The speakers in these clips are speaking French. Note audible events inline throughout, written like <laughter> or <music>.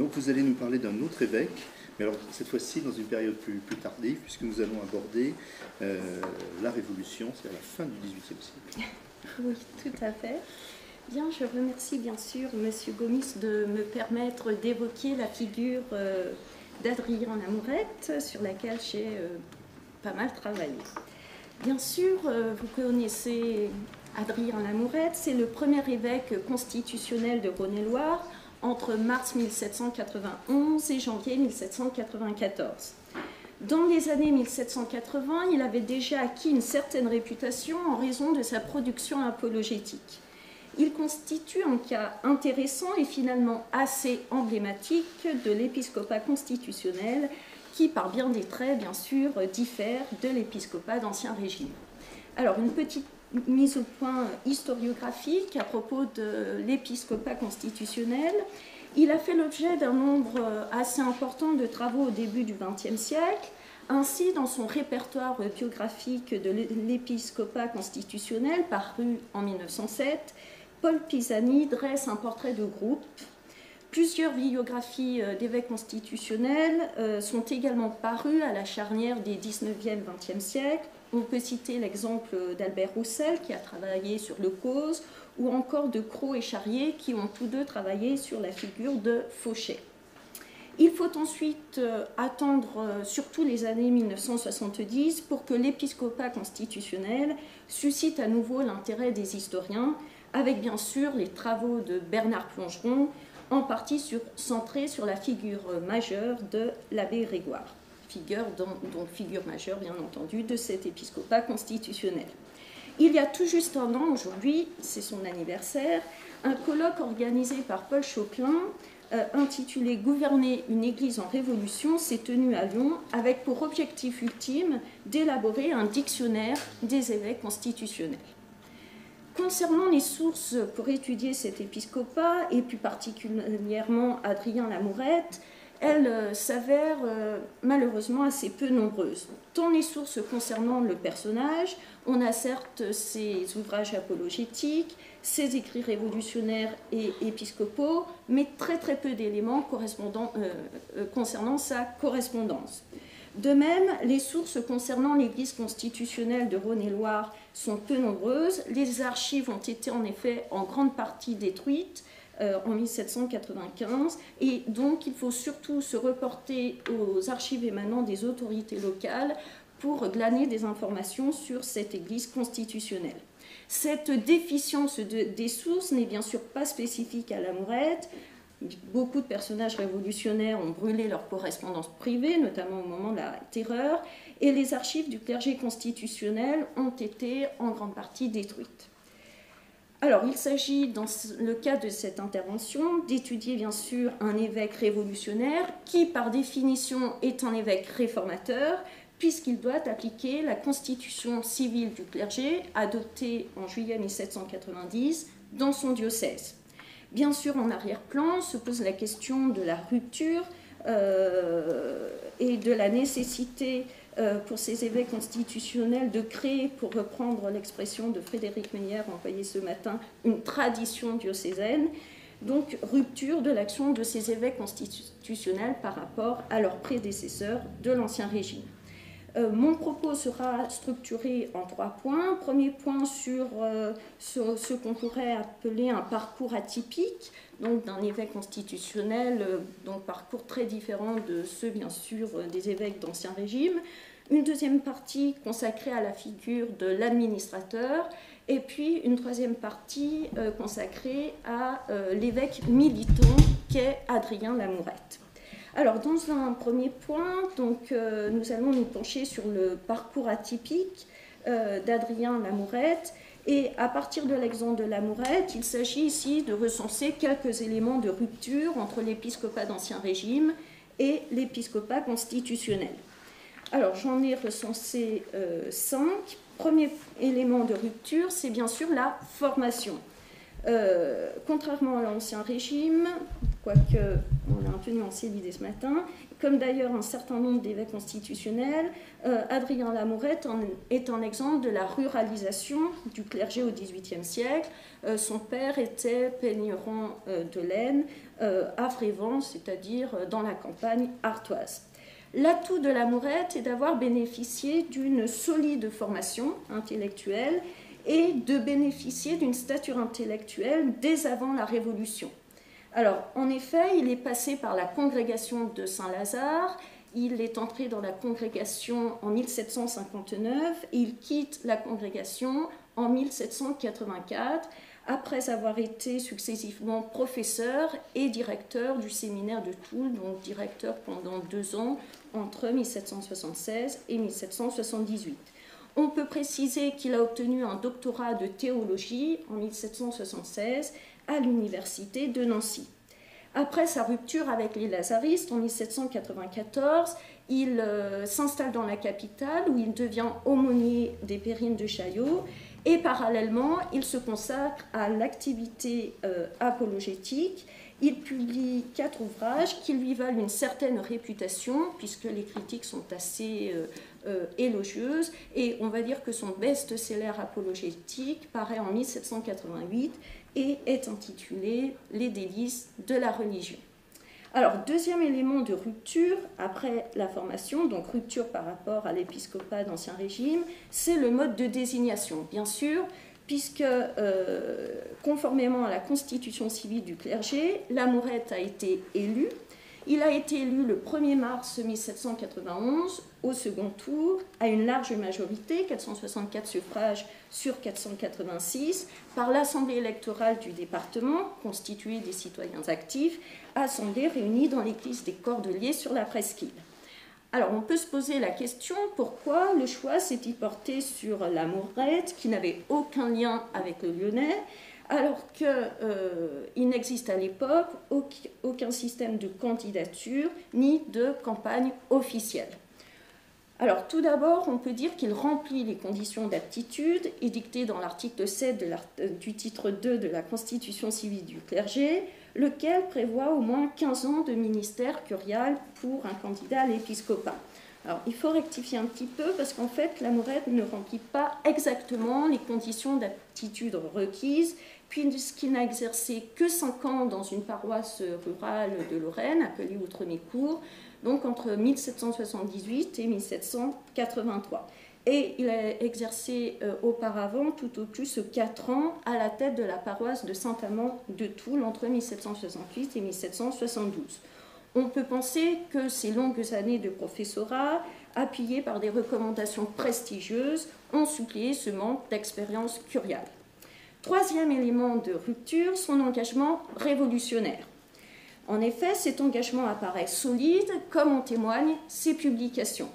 Donc vous allez nous parler d'un autre évêque, mais alors cette fois-ci dans une période plus, tardive, puisque nous allons aborder euh, la Révolution, c'est-à-dire la fin du XVIIIe siècle. <laughs> Oui, tout à fait. Bien, je remercie bien sûr M. Gomis de me permettre d'évoquer la figure euh, d'Adrien Lamourette, sur laquelle j'ai euh, pas mal travaillé. Bien sûr, vous connaissez Adrien Lamourette, c'est le premier évêque constitutionnel de Rhône-et-Loire entre mars 1791 et janvier 1794. Dans les années 1780, il avait déjà acquis une certaine réputation en raison de sa production apologétique. Il constitue un cas intéressant et finalement assez emblématique de l'épiscopat constitutionnel qui, par bien des traits, bien sûr, diffère de l'épiscopat d'Ancien Régime. Alors, une petite mise au point historiographique à propos de l'épiscopat constitutionnel. Il a fait l'objet d'un nombre assez important de travaux au début du XXe siècle. Ainsi, dans son répertoire biographique de l'épiscopat constitutionnel, paru en 1907, Paul Pisani dresse un portrait de groupe. Plusieurs biographies d'évêques constitutionnels euh, sont également parues à la charnière des 19e 20e siècles, on peut citer l'exemple d'Albert Roussel qui a travaillé sur le cause, ou encore de Cros et Charrier qui ont tous deux travaillé sur la figure de Fauchet. Il faut ensuite euh, attendre euh, surtout les années 1970 pour que l'épiscopat constitutionnel suscite à nouveau l'intérêt des historiens, avec bien sûr les travaux de Bernard Plongeron, en partie centrés sur la figure majeure de l'abbé Grégoire figure, figure majeure bien entendu, de cet épiscopat constitutionnel. Il y a tout juste un an, aujourd'hui, c'est son anniversaire, un colloque organisé par Paul Chauquelin euh, intitulé Gouverner une Église en révolution s'est tenu à Lyon avec pour objectif ultime d'élaborer un dictionnaire des évêques constitutionnels. Concernant les sources pour étudier cet épiscopat, et plus particulièrement Adrien Lamourette, elle euh, s'avère euh, malheureusement assez peu nombreuse. Tant les sources concernant le personnage, on a certes ses ouvrages apologétiques, ses écrits révolutionnaires et épiscopaux, mais très très peu d'éléments euh, concernant sa correspondance. De même, les sources concernant l'Église constitutionnelle de Rhône-et-Loire sont peu nombreuses. Les archives ont été en effet en grande partie détruites en 1795. Et donc, il faut surtout se reporter aux archives émanant des autorités locales pour glaner des informations sur cette Église constitutionnelle. Cette déficience des sources n'est bien sûr pas spécifique à la Mourette. Beaucoup de personnages révolutionnaires ont brûlé leur correspondance privée, notamment au moment de la Terreur, et les archives du clergé constitutionnel ont été en grande partie détruites. Alors, il s'agit, dans le cas de cette intervention, d'étudier bien sûr un évêque révolutionnaire qui, par définition, est un évêque réformateur, puisqu'il doit appliquer la constitution civile du clergé, adoptée en juillet 1790, dans son diocèse. Bien sûr, en arrière-plan se pose la question de la rupture euh, et de la nécessité pour ces évêques constitutionnels de créer, pour reprendre l'expression de Frédéric Meyer envoyée ce matin, une tradition diocésaine. Donc rupture de l'action de ces évêques constitutionnels par rapport à leurs prédécesseurs de l'Ancien Régime. Euh, mon propos sera structuré en trois points. Premier point sur euh, ce, qu'on pourrait appeler un parcours atypique, donc d'un évêque constitutionnel, donc parcours très différent de ceux bien sûr des évêques d'Ancien Régime une deuxième partie consacrée à la figure de l'administrateur, et puis une troisième partie euh, consacrée à euh, l'évêque militant qu'est Adrien Lamourette. Alors, dans un premier point, donc, euh, nous allons nous pencher sur le parcours atypique d'Adrien Lamourette. Et à partir de l'exemple de Lamourette, il s'agit ici de recenser quelques éléments de rupture entre l'épiscopat d'Ancien Régime et l'épiscopat constitutionnel. Alors, j'en ai recensé euh, cinq. Premier élément de rupture, c'est bien sûr la formation. Euh, contrairement à l'ancien régime, quoique on a un peu nuancé l'idée ce matin, comme d'ailleurs un certain nombre d'évêques constitutionnels, euh, Adrien Lamourette est un exemple de la ruralisation du clergé au XVIIIe siècle. Euh, son père était peigneur euh, de laine à Frévent, c'est-à-dire dans la campagne artoise. L'atout de Lamourette est d'avoir bénéficié d'une solide formation intellectuelle et de bénéficier d'une stature intellectuelle dès avant la Révolution. Alors, en effet, il est passé par la congrégation de Saint-Lazare, il est entré dans la congrégation en 1759 et il quitte la congrégation en 1784 après avoir été successivement professeur et directeur du séminaire de Toul, donc directeur pendant deux ans entre 1776 et 1778. On peut préciser qu'il a obtenu un doctorat de théologie en 1776 à l'université de Nancy. Après sa rupture avec les Lazaristes en 1794, il euh, s'installe dans la capitale où il devient aumônier des Pérines de Chaillot et parallèlement il se consacre à l'activité euh, apologétique. Il publie quatre ouvrages qui lui valent une certaine réputation puisque les critiques sont assez euh, élogieuses et on va dire que son best-seller apologétique paraît en 1788 et est intitulé Les délices de la religion. Alors, deuxième élément de rupture après la formation, donc rupture par rapport à l'épiscopat d'Ancien Régime, c'est le mode de désignation. Bien sûr, puisque euh, conformément à la constitution civile du clergé, l'Amourette a été élu. Il a été élu le 1er mars 1791 au second tour à une large majorité, 464 suffrages sur 486, par l'Assemblée électorale du département, constituée des citoyens actifs, assemblée réunie dans l'église des Cordeliers sur la presqu'île. Alors on peut se poser la question pourquoi le choix s'est-il porté sur la Mourette qui n'avait aucun lien avec le Lyonnais alors qu'il euh, n'existe à l'époque aucun système de candidature ni de campagne officielle? Alors tout d'abord, on peut dire qu'il remplit les conditions d'aptitude édictées dans l'article 7 euh, du titre 2 de la Constitution civile du clergé, lequel prévoit au moins 15 ans de ministère curial pour un candidat à l'épiscopat. Alors il faut rectifier un petit peu parce qu'en fait, la Mourette ne remplit pas exactement les conditions d'aptitude requises puisqu'il n'a exercé que 5 ans dans une paroisse rurale de Lorraine, appelée Outremécourt, donc entre 1778 et 1783. Et il a exercé euh, auparavant tout au plus 4 ans à la tête de la paroisse de Saint-Amand de Toul entre 1768 et 1772. On peut penser que ces longues années de professorat, appuyées par des recommandations prestigieuses, ont suppléé ce manque d'expérience curiale. Troisième élément de rupture, son engagement révolutionnaire. En effet, cet engagement apparaît solide, comme en témoignent ses publications.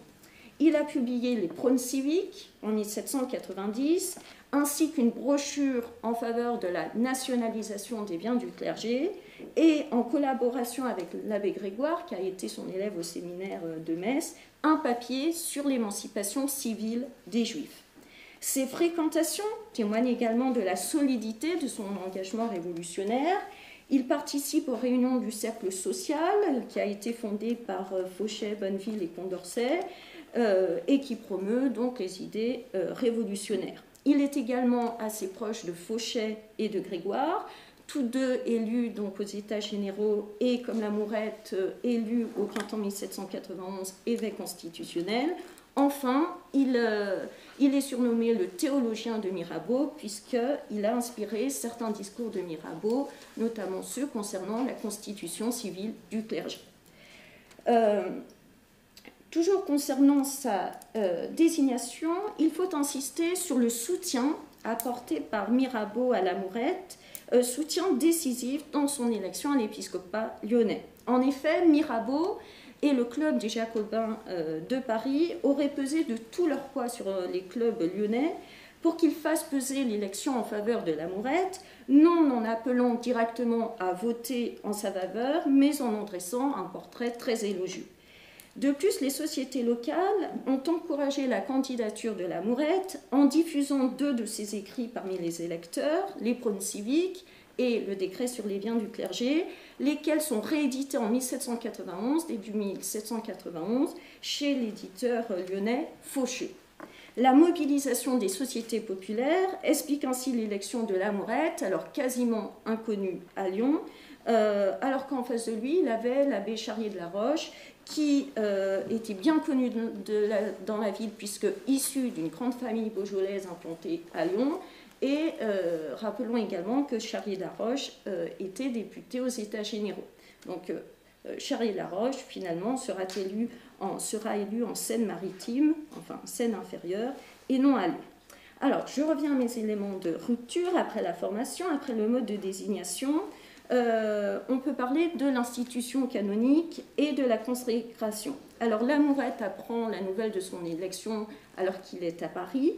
Il a publié les prônes civiques en 1790, ainsi qu'une brochure en faveur de la nationalisation des biens du clergé, et en collaboration avec l'abbé Grégoire, qui a été son élève au séminaire de Metz, un papier sur l'émancipation civile des Juifs. Ces fréquentations témoignent également de la solidité de son engagement révolutionnaire. Il participe aux réunions du cercle social qui a été fondé par euh, Fauchet, Bonneville et Condorcet euh, et qui promeut donc les idées euh, révolutionnaires. Il est également assez proche de Fauchet et de Grégoire, tous deux élus donc aux États généraux et comme la Mourette élu au printemps 1791 évêque constitutionnel. Enfin, il, euh, est surnommé le théologien de Mirabeau, puisqu'il a inspiré certains discours de Mirabeau, notamment ceux concernant la constitution civile du clergé. Euh, toujours concernant sa euh, désignation, il faut insister sur le soutien apporté par Mirabeau à la Mourette, soutien décisif dans son élection à l'épiscopat lyonnais. En effet, Mirabeau et le club des Jacobins euh, de Paris aurait pesé de tout leur poids sur euh, les clubs lyonnais pour qu'ils fassent peser l'élection en faveur de la Mourette, non en appelant directement à voter en sa faveur, mais en en dressant un portrait très élogieux. De plus, les sociétés locales ont encouragé la candidature de la Mourette en diffusant deux de ses écrits parmi les électeurs, les prônes civiques et le décret sur les biens du clergé, lesquels sont réédités en 1791, début 1791, chez l'éditeur lyonnais Fauché. La mobilisation des sociétés populaires explique ainsi l'élection de Lamourette, alors quasiment inconnue à Lyon, euh, alors qu'en face de lui, il avait l'abbé Charrier de la Roche, qui euh, était bien connu dans la ville, puisque issu d'une grande famille beaujolaise implantée à Lyon. Et euh, rappelons également que Charrier de la Roche était député aux États généraux. Donc Charrier de la Roche, finalement, sera élu en, sera élu en Seine-Maritime, enfin Seine-Inférieure, et non à Lyon. Alors, je reviens à mes éléments de rupture après la formation, après le mode de désignation. Euh, on peut parler de l'institution canonique et de la consécration. Alors Lamourette apprend la nouvelle de son élection alors qu'il est à Paris,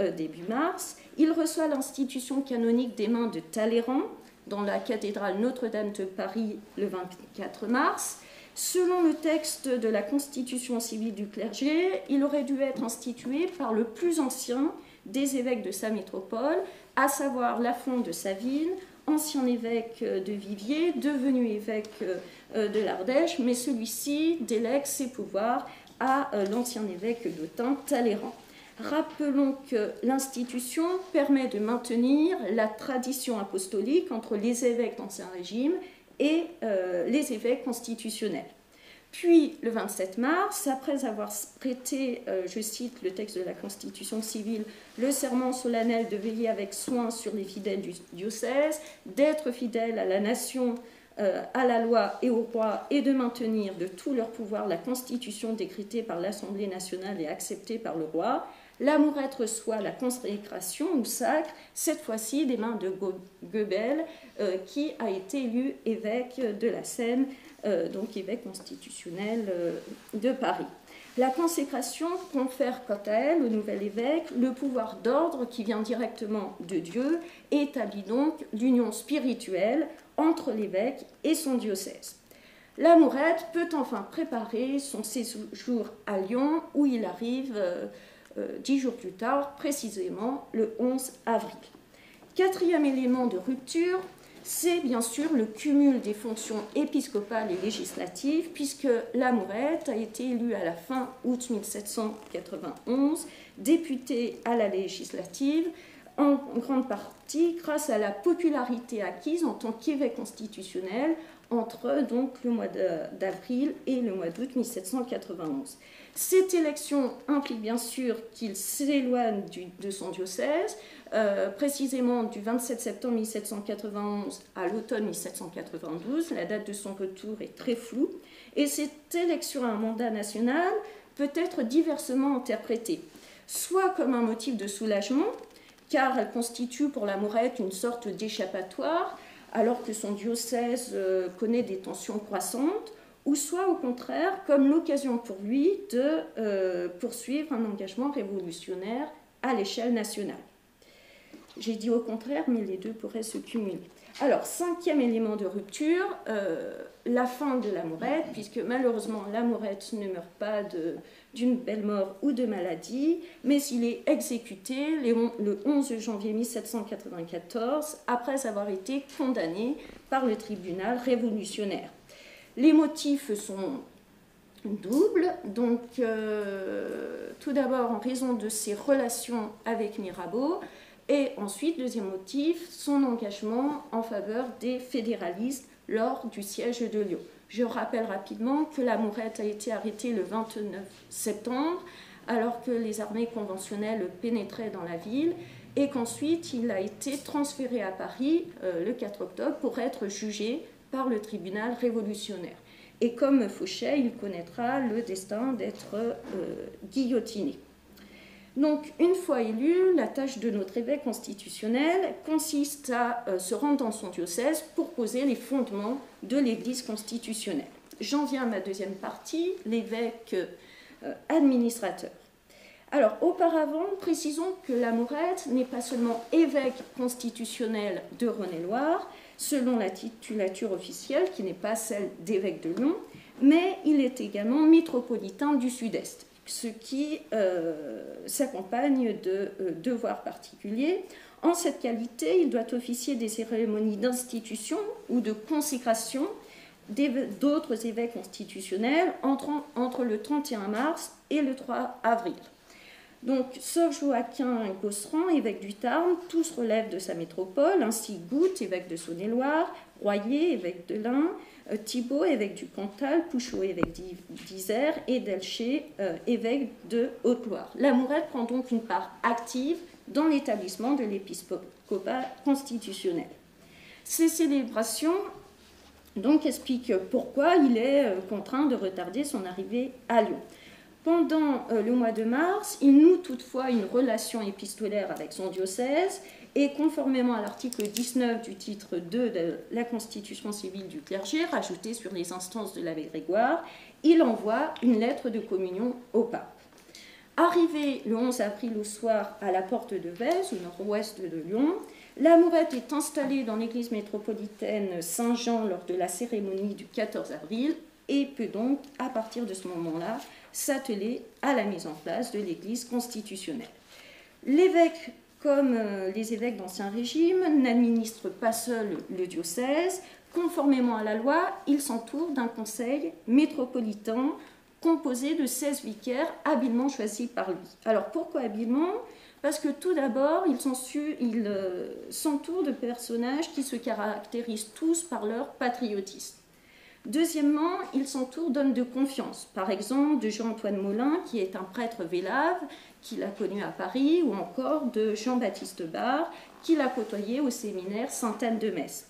euh, début mars. Il reçoit l'institution canonique des mains de Talleyrand dans la cathédrale Notre-Dame de Paris le 24 mars. Selon le texte de la constitution civile du clergé, il aurait dû être institué par le plus ancien des évêques de sa métropole, à savoir Lafont de Savine, ancien évêque de Viviers, devenu évêque euh, de l'Ardèche, mais celui-ci délègue ses pouvoirs à euh, l'ancien évêque d'Autun, Talleyrand. Rappelons que l'institution permet de maintenir la tradition apostolique entre les évêques d'Ancien Régime et euh, les évêques constitutionnels. Puis, le 27 mars, après avoir prêté, euh, je cite le texte de la Constitution civile, le serment solennel de veiller avec soin sur les fidèles du diocèse, d'être fidèles à la nation, euh, à la loi et au roi, et de maintenir de tout leur pouvoir la Constitution décrétée par l'Assemblée nationale et acceptée par le roi, L'amourette reçoit la consécration ou sacre, cette fois-ci des mains de Goebel, euh, qui a été élu évêque de la Seine, donc évêque constitutionnel euh, de Paris. La consécration confère quant à elle au nouvel évêque le pouvoir d'ordre qui vient directement de Dieu et établit donc l'union spirituelle entre l'évêque et son diocèse. L'amourette peut enfin préparer son séjour à Lyon où il arrive euh, dix jours plus tard, précisément le 11 avril. Quatrième élément de rupture, c'est bien sûr le cumul des fonctions épiscopales et législatives, puisque Lamourette a été élu à la fin août 1791 député à la législative, en grande partie grâce à la popularité acquise en tant qu'évêque constitutionnel entre donc le mois d'avril et le mois d'août 1791. Cette élection implique bien sûr qu'il s'éloigne de son diocèse, euh, précisément du 27 septembre 1791 à l'automne 1792. La date de son retour est très floue. Et cette élection à un mandat national peut être diversement interprétée, soit comme un motif de soulagement, car elle constitue pour la Mourette une sorte d'échappatoire, alors que son diocèse euh, connaît des tensions croissantes, ou soit au contraire comme l'occasion pour lui de euh, poursuivre un engagement révolutionnaire à l'échelle nationale. J'ai dit au contraire, mais les deux pourraient se cumuler. Alors, cinquième élément de rupture, euh, la fin de l'amourette, puisque malheureusement l'amourette ne meurt pas d'une belle mort ou de maladie, mais il est exécuté le 11 janvier 1794 après avoir été condamné par le tribunal révolutionnaire. Les motifs sont doubles. Donc, euh, tout d'abord, en raison de ses relations avec Mirabeau, et ensuite, deuxième motif, son engagement en faveur des fédéralistes lors du siège de Lyon. Je rappelle rapidement que la Mourette a été arrêtée le 29 septembre, alors que les armées conventionnelles pénétraient dans la ville, et qu'ensuite il a été transféré à Paris euh, le 4 octobre pour être jugé par le tribunal révolutionnaire. Et comme Fauchet, il connaîtra le destin d'être euh, guillotiné. Donc, une fois élu, la tâche de notre évêque constitutionnel consiste à euh, se rendre dans son diocèse pour poser les fondements de l'Église constitutionnelle. J'en viens à ma deuxième partie, l'évêque euh, administrateur. Alors, auparavant, précisons que la Mourette n'est pas seulement évêque constitutionnel de Rhône-et-Loire, selon la titulature officielle, qui n'est pas celle d'évêque de Lyon, mais il est également métropolitain du Sud-Est. Ce qui s'accompagne de devoirs particuliers. En cette qualité, il doit officier des cérémonies d'institution ou de consécration d'autres évêques constitutionnels entre, entre, le 31 mars et le 3 avril. Donc, Sir Joachim Gosserand, évêque du Tarn, tous relèvent de sa métropole, ainsi Goutte, évêque de Saône-et-Loire, Royer, évêque de l'Ain, euh, Thibault, évêque du Cantal, Pouchot, évêque d'Isère, et Delcher, euh, évêque de Haute-Loire. La Mourette prend donc une part active dans l'établissement de l'épiscopat constitutionnel. Ces célébrations donc expliquent pourquoi il est euh, contraint de retarder son arrivée à Lyon. Pendant euh, le mois de mars, il noue toutefois une relation épistolaire avec son diocèse et conformément à l'article 19 du titre 2 de la Constitution civile du clergé, rajouté sur les instances de l'abbé Grégoire, il envoie une lettre de communion au pape. Arrivé le 11 avril au soir à la porte de Vèze, au nord-ouest de Lyon, l'amourette est installée dans l'église métropolitaine Saint-Jean lors de la cérémonie du 14 avril et peut donc, à partir de ce moment-là, s'atteler à la mise en place de l'Église constitutionnelle. L'évêque, comme euh, les évêques d'Ancien Régime, n'administre pas seul le diocèse. Conformément à la loi, il s'entoure d'un conseil métropolitain composé de 16 vicaires habilement choisis par lui. Alors pourquoi habilement? Parce que tout d'abord, il euh, s'entoure de personnages qui se caractérisent tous par leur patriotisme. Deuxièmement, il s'entoure d'hommes de confiance, par exemple de Jean-Antoine Molin, qui est un prêtre vélave, qu'il a connu à Paris, ou encore de Jean-Baptiste Barre, qu'il a côtoyé au séminaire Sainte-Anne de Metz.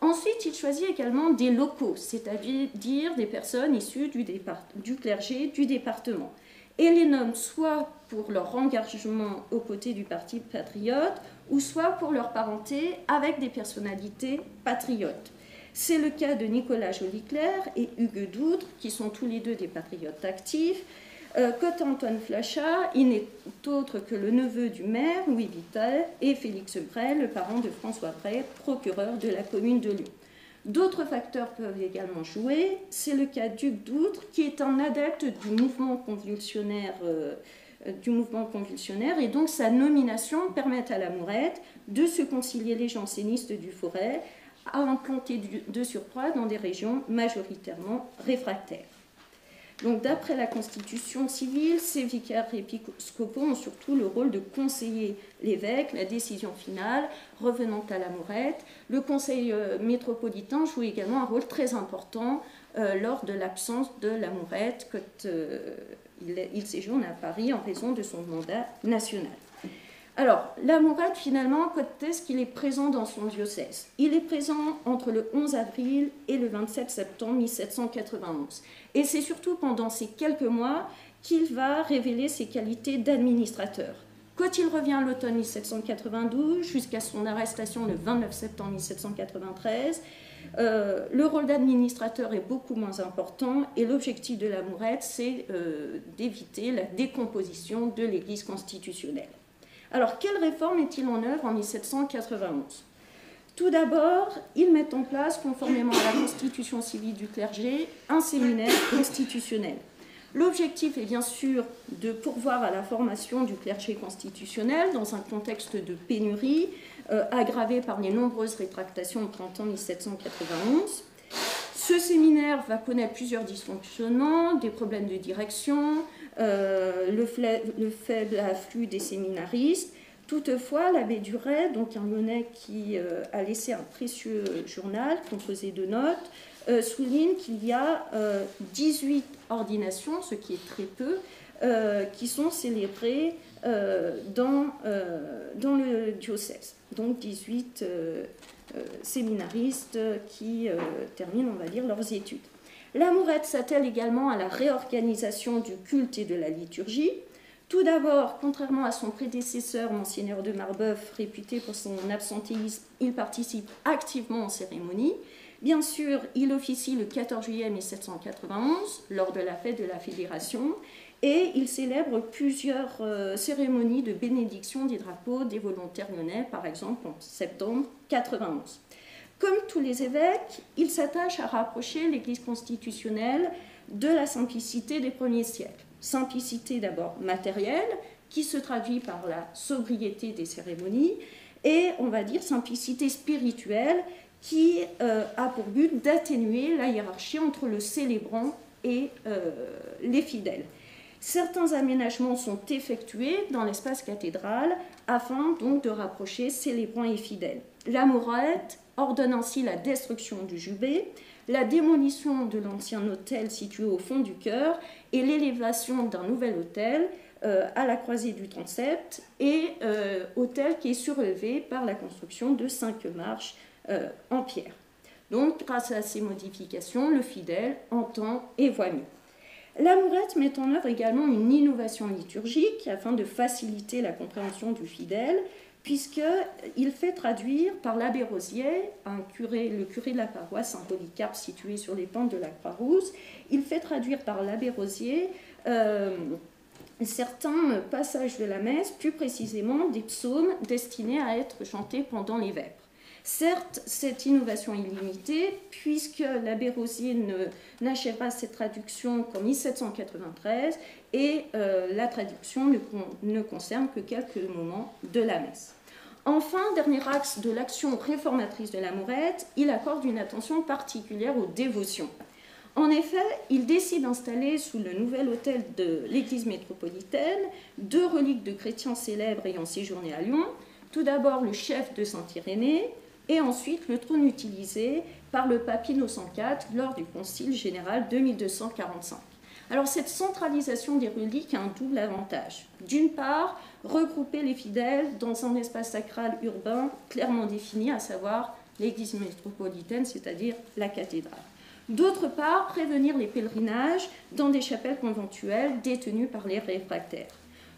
Ensuite, il choisit également des locaux, c'est-à-dire des personnes issues du, clergé du département, et les nomme soit pour leur engagement aux côtés du Parti patriote, ou soit pour leur parenté avec des personnalités patriotes. C'est le cas de Nicolas Joliclair et Hugues Doutre, qui sont tous les deux des patriotes actifs. Euh, Antoine Flachat, il n'est autre que le neveu du maire, Louis Vital, et Félix Bray, le parent de François Bray, procureur de la commune de Lyon. D'autres facteurs peuvent également jouer. C'est le cas d'Hugues Doutre, qui est un adepte du mouvement convulsionnaire. Euh, du mouvement convulsionnaire et donc sa nomination permet à la Mourette de se concilier les jansénistes du Forêt à implanter de surcroît dans des régions majoritairement réfractaires. Donc, d'après la Constitution civile, ces vicaires épiscopaux ont surtout le rôle de conseiller l'évêque, la décision finale revenant à la mourette. Le Conseil euh, métropolitain joue également un rôle très important euh, lors de l'absence de la mourette quand euh, il séjourne à Paris en raison de son mandat national. Alors, l'amourette, finalement, est-ce qu'il est présent dans son diocèse Il est présent entre le 11 avril et le 27 septembre 1791. Et c'est surtout pendant ces quelques mois qu'il va révéler ses qualités d'administrateur. Quand il revient à l'automne 1792, jusqu'à son arrestation le 29 septembre 1793, euh, le rôle d'administrateur est beaucoup moins important et l'objectif de l'amourette, c'est euh, d'éviter la décomposition de l'Église constitutionnelle. Alors, quelle réforme est-il en œuvre en 1791 Tout d'abord, ils mettent en place, conformément à la constitution civile du clergé, un séminaire constitutionnel. L'objectif est bien sûr de pourvoir à la formation du clergé constitutionnel dans un contexte de pénurie euh, aggravé par les nombreuses rétractations au printemps 1791. Ce séminaire va connaître plusieurs dysfonctionnements, des problèmes de direction, euh, le, faible afflux des séminaristes. Toutefois, l'abbé Duret, donc un lyonnais qui euh, a laissé un précieux journal composé de notes, euh, souligne qu'il y a 18 ordinations, ce qui est très peu, qui sont célébrées dans, dans le diocèse. Donc 18 séminaristes qui terminent, on va dire, leurs études. L'amourette s'attelle également à la réorganisation du culte et de la liturgie. Tout d'abord, contrairement à son prédécesseur, Monseigneur de Marbeuf, réputé pour son absentéisme, il participe activement aux cérémonies. Bien sûr, il officie le 14 juillet 1791 lors de la fête de la Fédération et il célèbre plusieurs euh, cérémonies de bénédiction des drapeaux des volontaires lyonnais, par exemple en septembre 91. Comme tous les évêques, il s'attache à rapprocher l'Église constitutionnelle de la simplicité des premiers siècles. Simplicité d'abord matérielle, qui se traduit par la sobriété des cérémonies, et on va dire simplicité spirituelle, qui euh, a pour but d'atténuer la hiérarchie entre le célébrant et euh, les fidèles. Certains aménagements sont effectués dans l'espace cathédral afin donc de rapprocher célébrants et fidèles. La Morette ordonne ainsi la destruction du jubé, la démolition de l'ancien hôtel situé au fond du chœur et l'élévation d'un nouvel hôtel euh, à la croisée du transept et hôtel qui est surélevé par la construction de cinq marches euh, en pierre. Donc, grâce à ces modifications, le fidèle entend et voit mieux. L'amourette met en œuvre également une innovation liturgique afin de faciliter la compréhension du fidèle, puisqu'il fait traduire par l'abbé Rosier, le curé de la paroisse Saint-Polycarpe situé sur les pentes de la Croix-Rousse, il fait traduire par l'abbé Rosier euh, certains passages de la messe, plus précisément des psaumes destinés à être chantés pendant les vêpres. Certes, cette innovation est limitée, puisque l'abbé Rosier n'achèvera cette traduction qu'en 1793, et euh, la traduction ne, concerne que quelques moments de la messe. Enfin, dernier axe de l'action réformatrice de la Mourette, il accorde une attention particulière aux dévotions. En effet, il décide d'installer sous le nouvel hôtel de l'église métropolitaine deux reliques de chrétiens célèbres ayant séjourné à Lyon. Tout d'abord le chef de Saint-Irénée, et ensuite le trône utilisé par le pape Innocent IV lors du Concile général de 1245. Alors cette centralisation des reliques a un double avantage. D'une part, regrouper les fidèles dans un espace sacral urbain clairement défini, à savoir l'église métropolitaine, c'est-à-dire la cathédrale. D'autre part, prévenir les pèlerinages dans des chapelles conventuelles détenues par les réfractaires.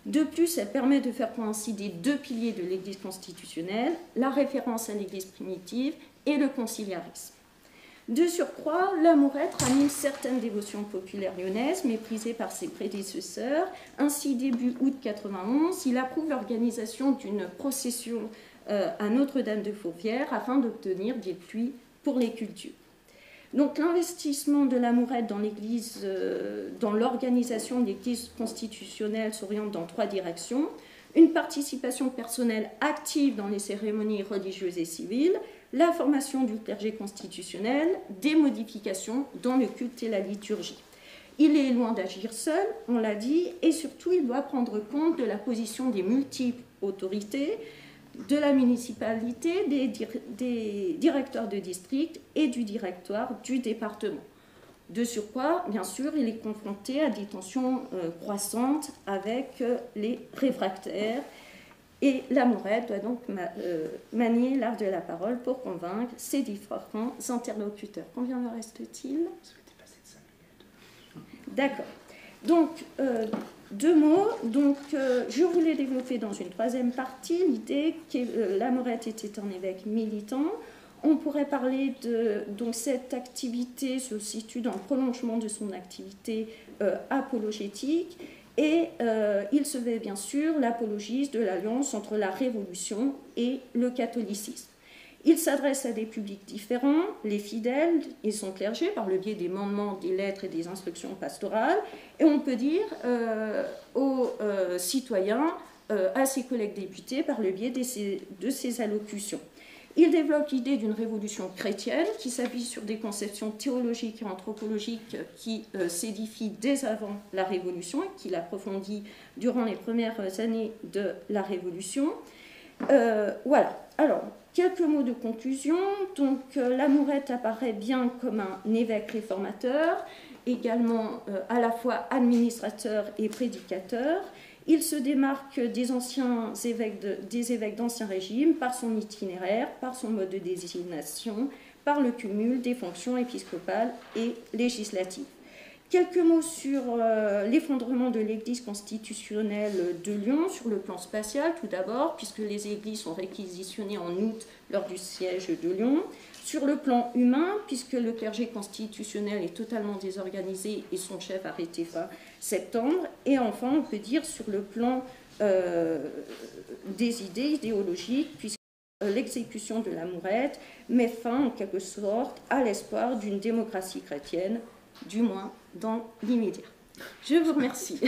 De plus, elle permet de faire coïncider deux piliers de l'Église constitutionnelle, la référence à l'Église primitive et le conciliarisme. De surcroît, l'amourette anime certaines dévotions populaires lyonnaises, méprisées par ses prédécesseurs. Ainsi, début août 91, il approuve l'organisation d'une procession euh, à Notre-Dame de Fourvière afin d'obtenir des pluies pour les cultures. Donc l'investissement de l'amourette dans l'Église, euh, dans l'organisation de l'Église constitutionnelle s'oriente dans trois directions. Une participation personnelle active dans les cérémonies religieuses et civiles, la formation du clergé constitutionnel, des modifications dans le culte et la liturgie. Il est loin d'agir seul, on l'a dit, et surtout il doit prendre compte de la position des multiples autorités, de la municipalité, des, directeurs de district et du directoire du département. De surcroît, bien sûr, il est confronté à des tensions euh, croissantes avec euh, les réfractaires et la Morette doit donc euh, manier l'art de la parole pour convaincre ses différents interlocuteurs. Combien me reste-t-il? D'accord. Donc, deux mots. Donc, euh, je voulais développer dans une troisième partie l'idée que euh, était un évêque militant. On pourrait parler de. Donc, cette activité se situe dans le prolongement de son activité euh, apologétique. Et il se fait bien sûr l'apologiste de l'alliance entre la Révolution et le catholicisme. Il s'adresse à des publics différents, les fidèles et son clergé par le biais des mandements, des lettres et des instructions pastorales, et on peut dire euh, aux euh, citoyens, euh, à ses collègues députés par le biais de ses, allocutions. Il développe l'idée d'une révolution chrétienne qui s'appuie sur des conceptions théologiques et anthropologiques qui s'édifient dès avant la Révolution et qu'il approfondit durant les premières années de la Révolution. voilà. Alors, Quelques mots de conclusion. Donc, euh, l'Amourette apparaît bien comme un évêque réformateur, également euh, à la fois administrateur et prédicateur. Il se démarque des anciens évêques des évêques d'Ancien Régime par son itinéraire, par son mode de désignation, par le cumul des fonctions épiscopales et législatives. Quelques mots sur euh, l'effondrement de l'Église constitutionnelle de Lyon sur le plan spatial, tout d'abord, puisque les églises sont réquisitionnées en août lors du siège de Lyon. Sur le plan humain, puisque le clergé constitutionnel est totalement désorganisé et son chef arrêté fin septembre. Et enfin, on peut dire sur le plan euh, des idées idéologiques, puisque l'exécution de la mourette met fin en quelque sorte à l'espoir d'une démocratie chrétienne, du moins dans l'immédiat. Je vous remercie.